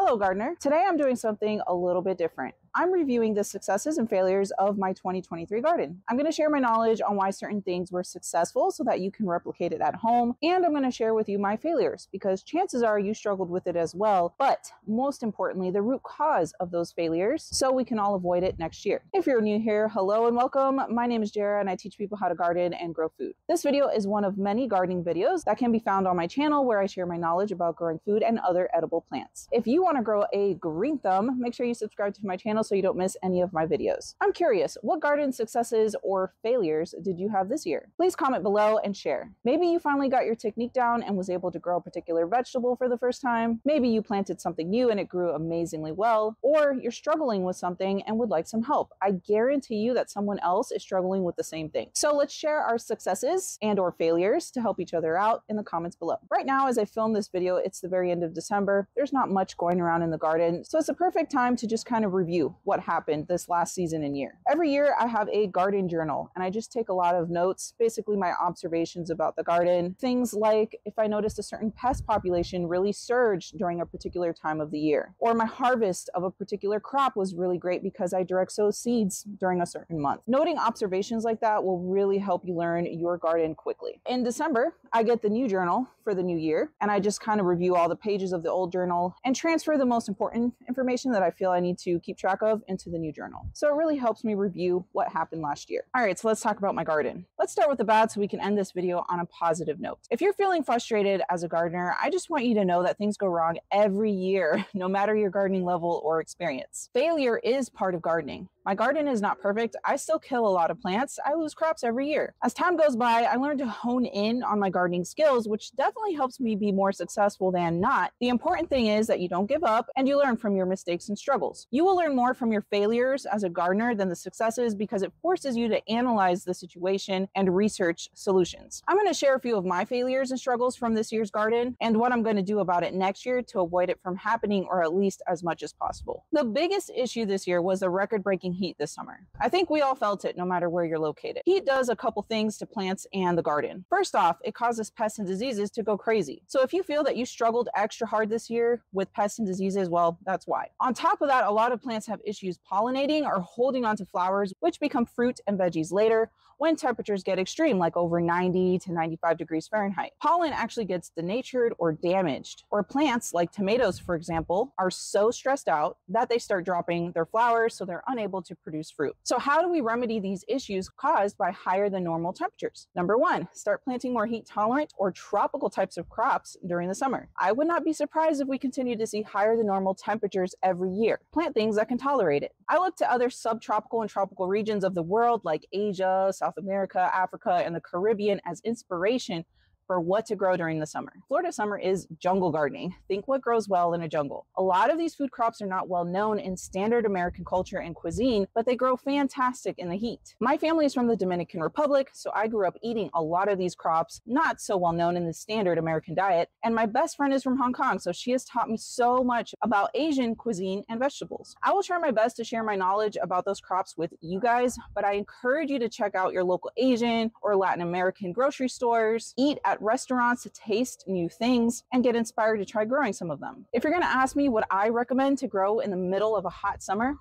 Hello, gardener. Today I'm doing something a little bit different. I'm reviewing the successes and failures of my 2023 garden. I'm going to share my knowledge on why certain things were successful so that you can replicate it at home. And I'm going to share with you my failures because chances are you struggled with it as well. But most importantly, the root cause of those failures so we can all avoid it next year. If you're new here, hello and welcome. My name is Jerra and I teach people how to garden and grow food. This video is one of many gardening videos that can be found on my channel where I share my knowledge about growing food and other edible plants. If you want to grow a green thumb, make sure you subscribe to my channel so you don't miss any of my videos. I'm curious, what garden successes or failures did you have this year? Please comment below and share. Maybe you finally got your technique down and was able to grow a particular vegetable for the first time. Maybe you planted something new and it grew amazingly well. Or you're struggling with something and would like some help. I guarantee you that someone else is struggling with the same thing. So let's share our successes and or failures to help each other out in the comments below. Right now, as I film this video, it's the very end of December. There's not much going around in the garden. So it's a perfect time to just kind of review what happened this last season and year. Every year I have a garden journal and I just take a lot of notes, basically my observations about the garden. Things like if I noticed a certain pest population really surged during a particular time of the year, or my harvest of a particular crop was really great because I direct sow seeds during a certain month. Noting observations like that will really help you learn your garden quickly. In December, I get the new journal for the new year and I just kind of review all the pages of the old journal and transfer the most important information that I feel I need to keep track of into the new journal. So it really helps me review what happened last year. All right, so let's talk about my garden. Let's start with the bad so we can end this video on a positive note. If you're feeling frustrated as a gardener, I just want you to know that things go wrong every year, no matter your gardening level or experience. Failure is part of gardening. My garden is not perfect. I still kill a lot of plants. I lose crops every year. As time goes by, I learned to hone in on my gardening skills, which definitely helps me be more successful than not. The important thing is that you don't give up and you learn from your mistakes and struggles. You will learn more from your failures as a gardener than the successes because it forces you to analyze the situation and research solutions. I'm going to share a few of my failures and struggles from this year's garden and what I'm going to do about it next year to avoid it from happening or at least as much as possible. The biggest issue this year was the record breaking heat this summer. I think we all felt it no matter where you're located. Heat does a couple things to plants and the garden. First off, it causes pests and diseases to go crazy. So if you feel that you struggled extra hard this year with pests and diseases, well, that's why. On top of that, a lot of plants have issues pollinating or holding onto flowers, which become fruit and veggies later when temperatures get extreme, like over 90 to 95 degrees Fahrenheit. Pollen actually gets denatured or damaged. Or plants, like tomatoes, for example, are so stressed out that they start dropping their flowers, so they're unable to produce fruit. So, how do we remedy these issues caused by higher than normal temperatures? Number one, start planting more heat tolerant or tropical types of crops during the summer. I would not be surprised if we continue to see higher than normal temperatures every year. Plant things that can tolerate it. I look to other subtropical and tropical regions of the world like Asia, South America, Africa, and the Caribbean as inspiration for what to grow during the summer. Florida summer is jungle gardening. Think what grows well in a jungle. A lot of these food crops are not well known in standard American culture and cuisine, but they grow fantastic in the heat. My family is from the Dominican Republic, so I grew up eating a lot of these crops, not so well known in the standard American diet. And my best friend is from Hong Kong, so she has taught me so much about Asian cuisine and vegetables. I will try my best to share my knowledge about those crops with you guys, but I encourage you to check out your local Asian or Latin American grocery stores, eat at restaurants to taste new things and get inspired to try growing some of them. If you're going to ask me what I recommend to grow in the middle of a hot summer,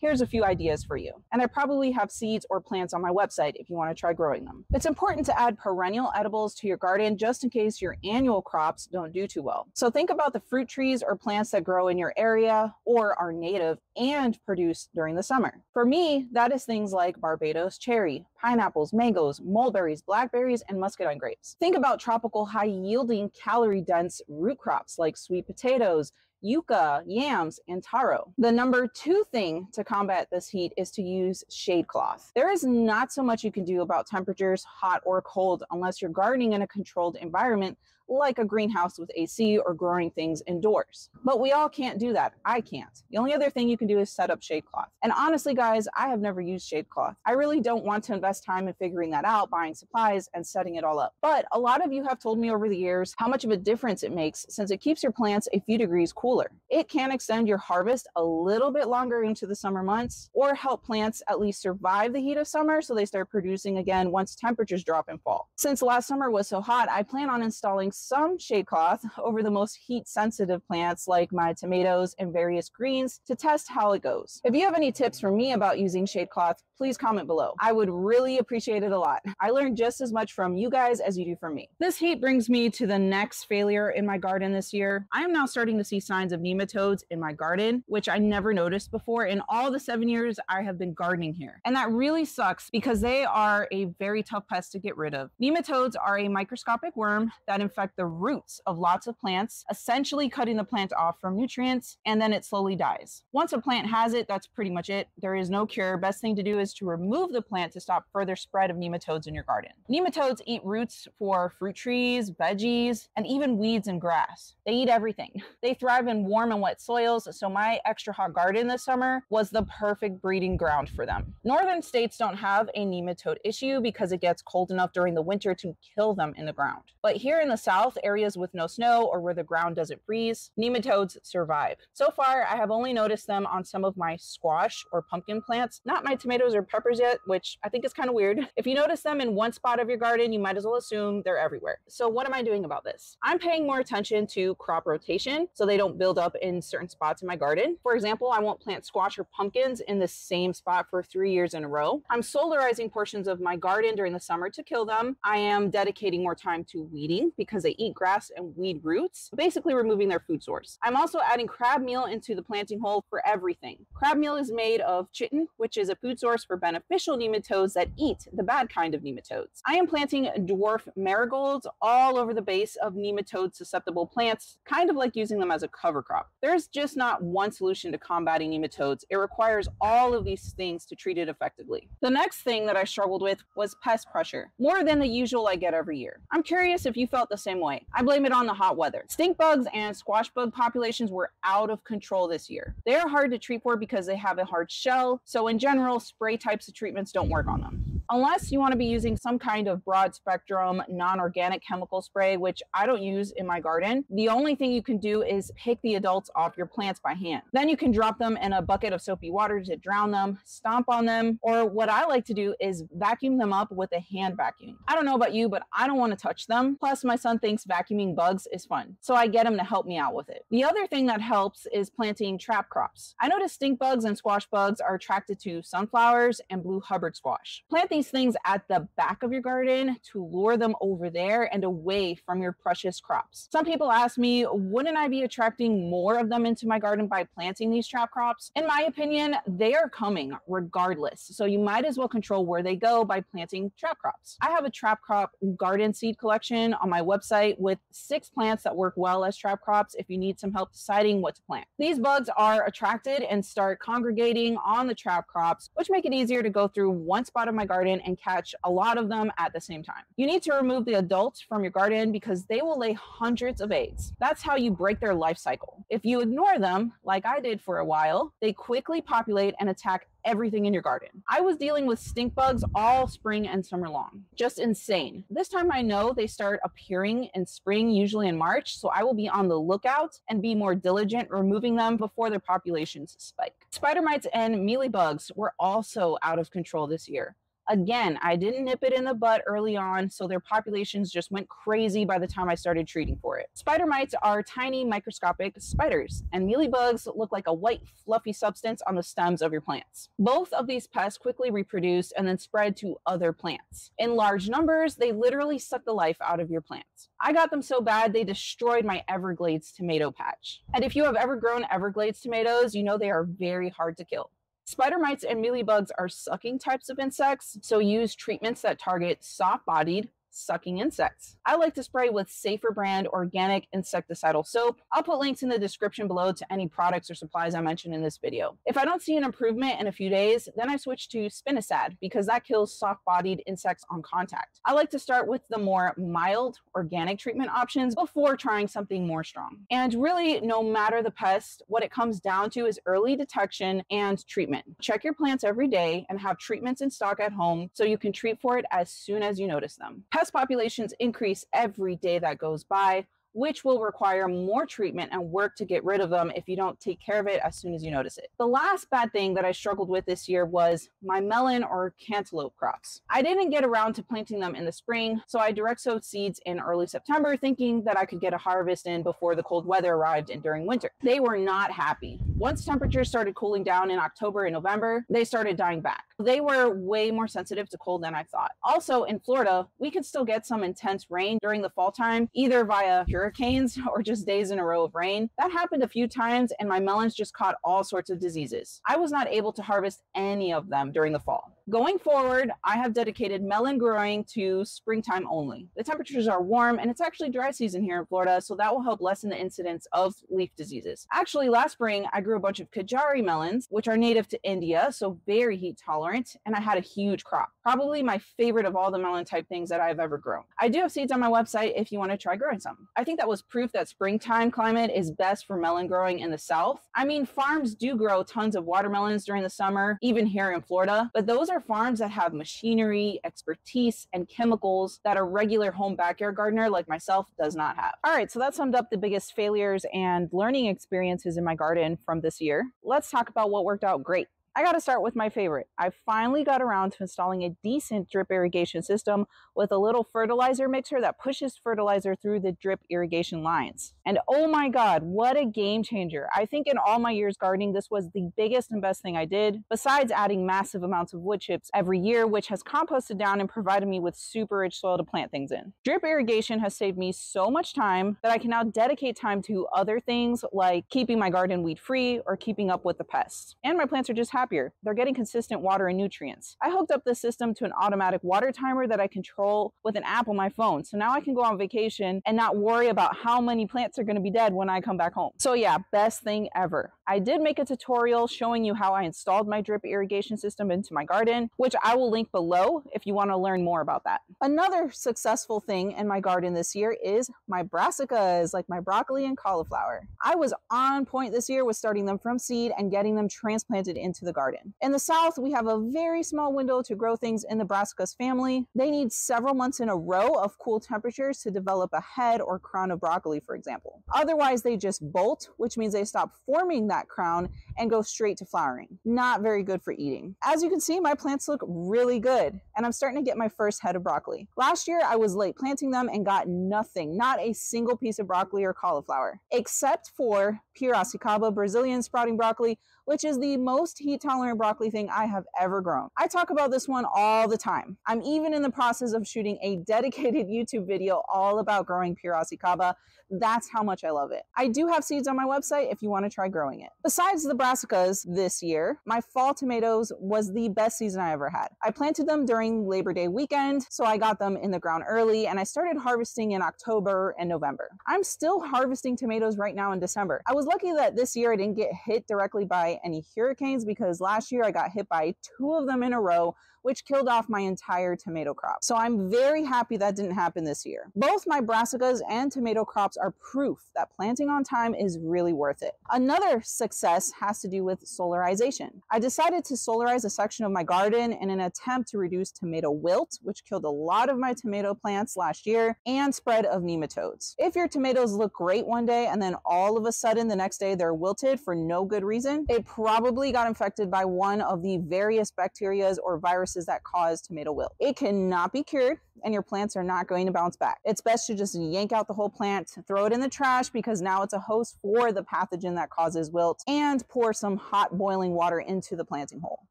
here's a few ideas for you. And I probably have seeds or plants on my website if you want to try growing them. It's important to add perennial edibles to your garden just in case your annual crops don't do too well. So think about the fruit trees or plants that grow in your area or are native and produce during the summer. For me, that is things like Barbados cherry, pineapples, mangoes, mulberries, blackberries, and muscadine grapes. Think about tropical high yielding calorie dense root crops like sweet potatoes, yucca, yams, and taro. The number two thing to combat this heat is to use shade cloth. There is not so much you can do about temperatures, hot or cold, unless you're gardening in a controlled environment like a greenhouse with AC or growing things indoors. But we all can't do that. I can't. The only other thing you can do is set up shade cloth. And honestly, guys, I have never used shade cloth. I really don't want to invest time in figuring that out, buying supplies, and setting it all up. But a lot of you have told me over the years how much of a difference it makes since it keeps your plants a few degrees cooler. It can extend your harvest a little bit longer into the summer months or help plants at least survive the heat of summer so they start producing again once temperatures drop and fall. Since last summer was so hot, I plan on installing some shade cloth over the most heat sensitive plants like my tomatoes and various greens to test how it goes. If you have any tips for me about using shade cloth, please comment below. I would really appreciate it a lot. I learned just as much from you guys as you do from me. This heat brings me to the next failure in my garden this year. I am now starting to see signs of nematodes in my garden, which I never noticed before in all the seven years I have been gardening here. And that really sucks because they are a very tough pest to get rid of. Nematodes are a microscopic worm that the roots of lots of plants, essentially cutting the plant off from nutrients, and then it slowly dies. Once a plant has it, that's pretty much it. There is no cure. Best thing to do is to remove the plant to stop further spread of nematodes in your garden. Nematodes eat roots for fruit trees, veggies, and even weeds and grass. They eat everything. They thrive in warm and wet soils, so my extra hot garden this summer was the perfect breeding ground for them. Northern states don't have a nematode issue because it gets cold enough during the winter to kill them in the ground. But here in the south, areas with no snow or where the ground doesn't freeze, nematodes survive. So far, I have only noticed them on some of my squash or pumpkin plants, not my tomatoes or peppers yet, which I think is kind of weird. If you notice them in one spot of your garden, you might as well assume they're everywhere. So what am I doing about this? I'm paying more attention to crop rotation so they don't build up in certain spots in my garden. For example, I won't plant squash or pumpkins in the same spot for three years in a row. I'm solarizing portions of my garden during the summer to kill them. I am dedicating more time to weeding because they eat grass and weed roots, basically removing their food source. I'm also adding crab meal into the planting hole for everything. Crab meal is made of chitin, which is a food source for beneficial nematodes that eat the bad kind of nematodes. I am planting dwarf marigolds all over the base of nematode susceptible plants, kind of like using them as a cover crop. There's just not one solution to combating nematodes. It requires all of these things to treat it effectively. The next thing that I struggled with was pest pressure, more than the usual I get every year. I'm curious if you felt the same way. I blame it on the hot weather. Stink bugs and squash bug populations were out of control this year. They are hard to treat for because they have a hard shell, so in general, spray types of treatments don't work on them. Unless you want to be using some kind of broad spectrum non-organic chemical spray, which I don't use in my garden, the only thing you can do is pick the adults off your plants by hand. Then you can drop them in a bucket of soapy water to drown them, stomp on them, or what I like to do is vacuum them up with a hand vacuum. I don't know about you, but I don't want to touch them. Plus, my son thinks vacuuming bugs is fun, so I get him to help me out with it. The other thing that helps is planting trap crops. I noticed stink bugs and squash bugs are attracted to sunflowers and blue Hubbard squash. Plant these things at the back of your garden to lure them over there and away from your precious crops. Some people ask me, wouldn't I be attracting more of them into my garden by planting these trap crops? In my opinion, they are coming regardless. So you might as well control where they go by planting trap crops. I have a trap crop garden seed collection on my website with six plants that work well as trap crops if you need some help deciding what to plant. These bugs are attracted and start congregating on the trap crops, which make it easier to go through one spot of my garden and catch a lot of them at the same time. You need to remove the adults from your garden because they will lay hundreds of eggs. That's how you break their life cycle. If you ignore them, like I did for a while, they quickly populate and attack everything in your garden. I was dealing with stink bugs all spring and summer long. Just insane. This time I know they start appearing in spring, usually in March, so I will be on the lookout and be more diligent removing them before their populations spike. Spider mites and mealybugs were also out of control this year. Again, I didn't nip it in the butt early on, so their populations just went crazy by the time I started treating for it. Spider mites are tiny microscopic spiders, and mealybugs look like a white fluffy substance on the stems of your plants. Both of these pests quickly reproduce and then spread to other plants. In large numbers, they literally suck the life out of your plants. I got them so bad they destroyed my Everglades tomato patch. And if you have ever grown Everglades tomatoes, you know they are very hard to kill. Spider mites and mealybugs are sucking types of insects, so use treatments that target soft bodied, sucking insects. I like to spray with Safer brand organic insecticidal soap. I'll put links in the description below to any products or supplies I mentioned in this video. If I don't see an improvement in a few days, then I switch to spinosad because that kills soft-bodied insects on contact. I like to start with the more mild organic treatment options before trying something more strong. And really, no matter the pest, what it comes down to is early detection and treatment. Check your plants every day and have treatments in stock at home so you can treat for it as soon as you notice them. Pest populations increase every day that goes by, which will require more treatment and work to get rid of them if you don't take care of it as soon as you notice it. The last bad thing that I struggled with this year was my melon or cantaloupe crops. I didn't get around to planting them in the spring, so I direct sowed seeds in early September thinking that I could get a harvest in before the cold weather arrived and during winter. They were not happy. Once temperatures started cooling down in October and November, they started dying back. They were way more sensitive to cold than I thought. Also, in Florida, we can still get some intense rain during the fall time, either via hurricanes or just days in a row of rain. That happened a few times, and my melons just caught all sorts of diseases. I was not able to harvest any of them during the fall. Going forward, I have dedicated melon growing to springtime only. The temperatures are warm and it's actually dry season here in Florida, so that will help lessen the incidence of leaf diseases. Actually, last spring, I grew a bunch of Kajari melons, which are native to India, so very heat tolerant, and I had a huge crop. Probably my favorite of all the melon type things that I've ever grown. I do have seeds on my website if you want to try growing some. I think that was proof that springtime climate is best for melon growing in the south. I mean, farms do grow tons of watermelons during the summer, even here in Florida, but those are are farms that have machinery, expertise, and chemicals that a regular home backyard gardener like myself does not have. All right, so that summed up the biggest failures and learning experiences in my garden from this year. Let's talk about what worked out great. I got to start with my favorite. I finally got around to installing a decent drip irrigation system with a little fertilizer mixer that pushes fertilizer through the drip irrigation lines. And oh my God, what a game changer. I think in all my years gardening, this was the biggest and best thing I did, besides adding massive amounts of wood chips every year, which has composted down and provided me with super rich soil to plant things in. Drip irrigation has saved me so much time that I can now dedicate time to other things like keeping my garden weed free or keeping up with the pests. And my plants are just happy happier. They're getting consistent water and nutrients. I hooked up this system to an automatic water timer that I control with an app on my phone. So now I can go on vacation and not worry about how many plants are going to be dead when I come back home. So yeah, best thing ever. I did make a tutorial showing you how I installed my drip irrigation system into my garden, which I will link below if you want to learn more about that. Another successful thing in my garden this year is my brassicas, like my broccoli and cauliflower. I was on point this year with starting them from seed and getting them transplanted into the garden. In the south, we have a very small window to grow things in the brassicas family. They need several months in a row of cool temperatures to develop a head or crown of broccoli, for example. Otherwise, they just bolt, which means they stop forming that crown and go straight to flowering. Not very good for eating. As you can see, my plants look really good and I'm starting to get my first head of broccoli. Last year, I was late planting them and got nothing, not a single piece of broccoli or cauliflower, except for Piracicaba Brazilian sprouting broccoli, which is the most heat tolerant broccoli thing I have ever grown. I talk about this one all the time. I'm even in the process of shooting a dedicated YouTube video all about growing Piracicaba. That's how much I love it. I do have seeds on my website if you want to try growing it. Besides the brassicas this year, my fall tomatoes was the best season I ever had. I planted them during Labor Day weekend, so I got them in the ground early and I started harvesting in October and November. I'm still harvesting tomatoes right now in December. I was lucky that this year I didn't get hit directly by any hurricanes because last year I got hit by two of them in a row which killed off my entire tomato crop. So I'm very happy that didn't happen this year. Both my brassicas and tomato crops are proof that planting on time is really worth it. Another success has to do with solarization. I decided to solarize a section of my garden in an attempt to reduce tomato wilt, which killed a lot of my tomato plants last year, and spread of nematodes. If your tomatoes look great one day and then all of a sudden the next day they're wilted for no good reason, it probably got infected by one of the various bacterias or viruses viruses that cause tomato wilt. It cannot be cured and your plants are not going to bounce back. It's best to just yank out the whole plant, throw it in the trash because now it's a host for the pathogen that causes wilt, and pour some hot boiling water into the planting hole.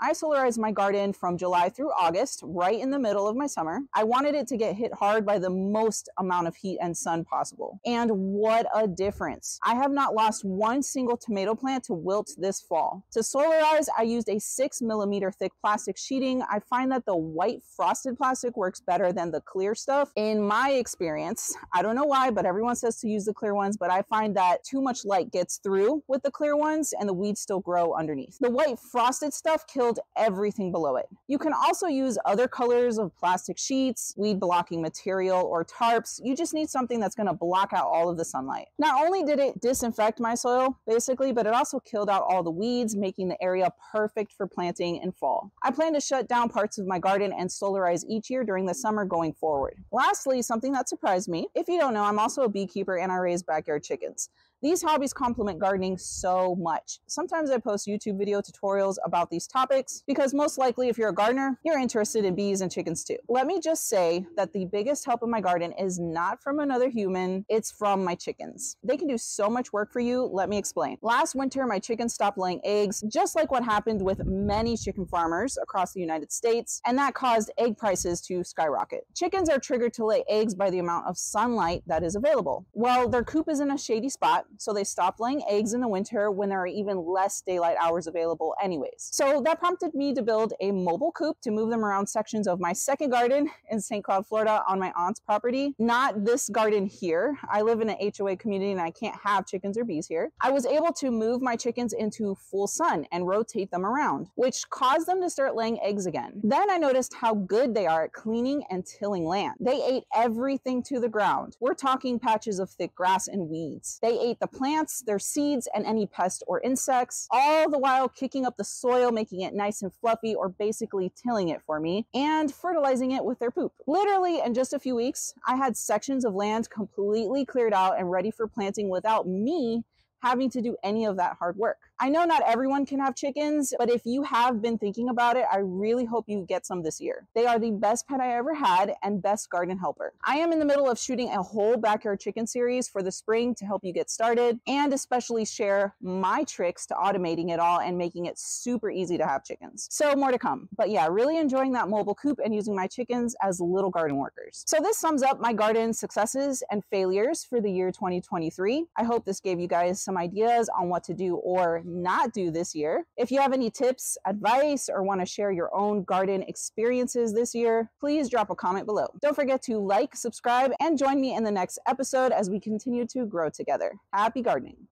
I solarized my garden from July through August, right in the middle of my summer. I wanted it to get hit hard by the most amount of heat and sun possible. And what a difference. I have not lost one single tomato plant to wilt this fall. To solarize, I used a six millimeter thick plastic sheeting. I find that the white frosted plastic works better than the clear stuff. In my experience, I don't know why, but everyone says to use the clear ones, but I find that too much light gets through with the clear ones and the weeds still grow underneath. The white frosted stuff killed everything below it. You can also use other colors of plastic sheets, weed blocking material, or tarps. You just need something that's gonna block out all of the sunlight. Not only did it disinfect my soil, basically, but it also killed out all the weeds, making the area perfect for planting in fall. I plan to shut down parts of my garden and solarize each year during the summer going going forward. Lastly, something that surprised me. If you don't know, I'm also a beekeeper and I raise backyard chickens. These hobbies complement gardening so much. Sometimes I post YouTube video tutorials about these topics because most likely if you're a gardener, you're interested in bees and chickens too. Let me just say that the biggest help in my garden is not from another human, it's from my chickens. They can do so much work for you. Let me explain. Last winter, my chickens stopped laying eggs, just like what happened with many chicken farmers across the United States, and that caused egg prices to skyrocket. Chickens are triggered to lay eggs by the amount of sunlight that is available. Well, their coop is in a shady spot, so they stopped laying eggs in the winter when there are even less daylight hours available anyways. So that prompted me to build a mobile coop to move them around sections of my second garden in St. Cloud, Florida on my aunt's property. Not this garden here. I live in an HOA community and I can't have chickens or bees here. I was able to move my chickens into full sun and rotate them around, which caused them to start laying eggs again. Then I noticed how good they are at cleaning and tilling land. They ate everything to the ground. We're talking patches of thick grass and weeds. They ate the plants, their seeds, and any pest or insects, all the while kicking up the soil, making it nice and fluffy, or basically tilling it for me, and fertilizing it with their poop. Literally, in just a few weeks, I had sections of land completely cleared out and ready for planting without me having to do any of that hard work. I know not everyone can have chickens, but if you have been thinking about it, I really hope you get some this year. They are the best pet I ever had and best garden helper. I am in the middle of shooting a whole backyard chicken series for the spring to help you get started and especially share my tricks to automating it all and making it super easy to have chickens. So more to come. But yeah, really enjoying that mobile coop and using my chickens as little garden workers. So this sums up my garden successes and failures for the year 2023. I hope this gave you guys some ideas on what to do or not do this year. If you have any tips, advice, or want to share your own garden experiences this year, please drop a comment below. Don't forget to like, subscribe, and join me in the next episode as we continue to grow together. Happy gardening.